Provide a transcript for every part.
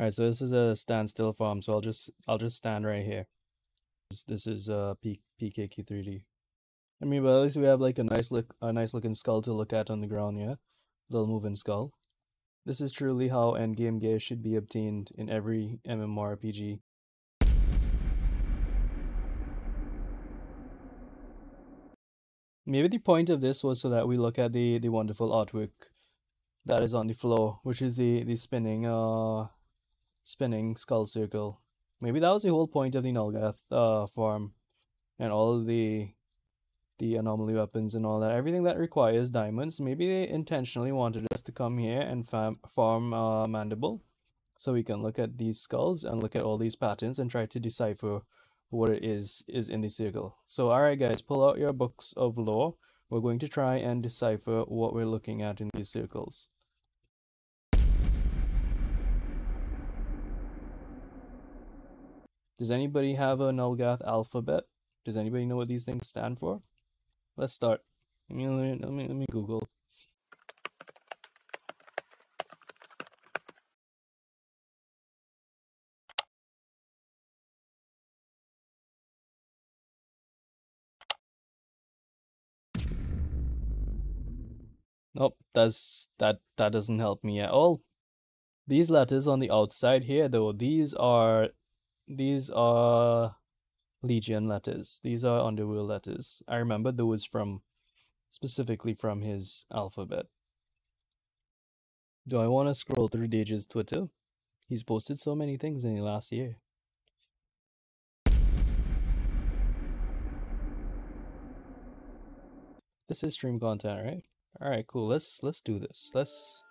All right, so this is a standstill farm, so I'll just I'll just stand right here. This, is uh P, PKQ3D. I mean, but at least we have like a nice look a nice looking skull to look at on the ground, yeah. Little moving skull. This is truly how endgame gear should be obtained in every MMORPG. Maybe the point of this was so that we look at the the wonderful artwork that is on the floor, which is the the spinning uh spinning skull circle. Maybe that was the whole point of the Nulgath uh farm and all the the anomaly weapons and all that. Everything that requires diamonds. Maybe they intentionally wanted us to come here and farm farm uh mandible so we can look at these skulls and look at all these patterns and try to decipher what it is is in the circle. So alright guys, pull out your books of lore. We're going to try and decipher what we're looking at in these circles. Does anybody have a Nulgath alphabet? Does anybody know what these things stand for? Let's start. Let me, let me, let me Google. Nope, that's that that doesn't help me at all. These letters on the outside here though, these are these are Legion letters. These are Underworld letters. I remember those from specifically from his alphabet. Do I want to scroll through Dage's Twitter? He's posted so many things in the last year. This is stream content, right? All right, cool. Let's let's do this. Let's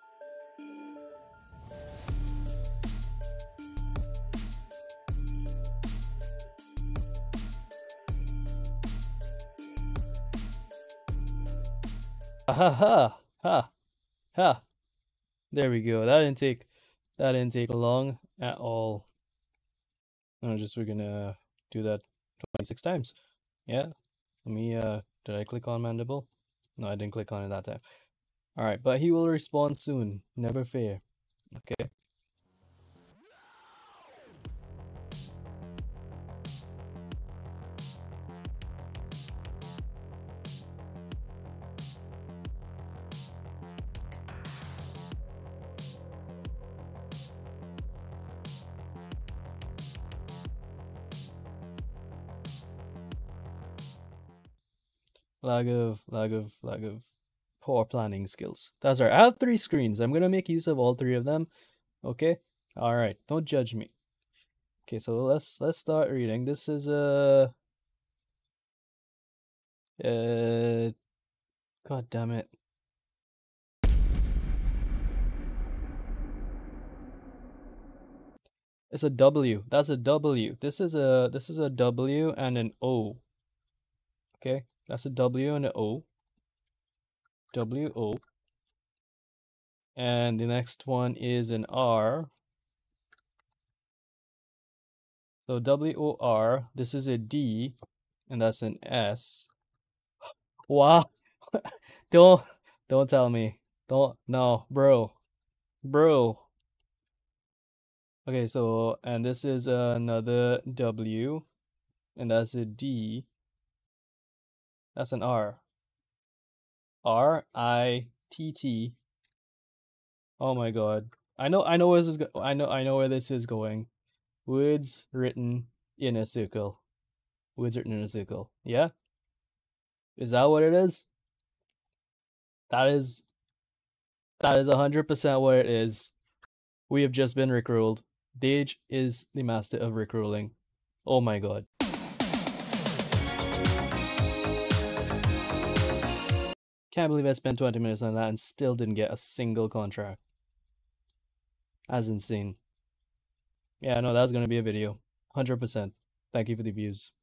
Ha ha ha ha. There we go. That didn't take that didn't take long at all. I'm just we're gonna do that 26 times. Yeah. Let me uh did I click on mandible? No, I didn't click on it that time. Alright, but he will respond soon. Never fear. Okay. Lag of lack of lack of poor planning skills. That's right. I have three screens. I'm gonna make use of all three of them. Okay. All right. Don't judge me. Okay. So let's let's start reading. This is a. Uh, uh, God damn it. It's a W. That's a W. This is a this is a W and an O. Okay. That's a W and an O. W O. And the next one is an R. So W O R. This is a D, and that's an S. Wow! don't don't tell me. Don't no, bro, bro. Okay, so and this is another W, and that's a D. That's an R. R I T T. Oh my god. I know I know where this is go- I know I know where this is going. Words written in a circle. Words written in a circle. Yeah? Is that what it is? That is that is 100% what it is. We have just been rickrolled. Dage is the master of rickrolling. Oh my god. Can't believe I spent 20 minutes on that and still didn't get a single contract. As insane. Yeah, no, that's going to be a video. 100%. Thank you for the views.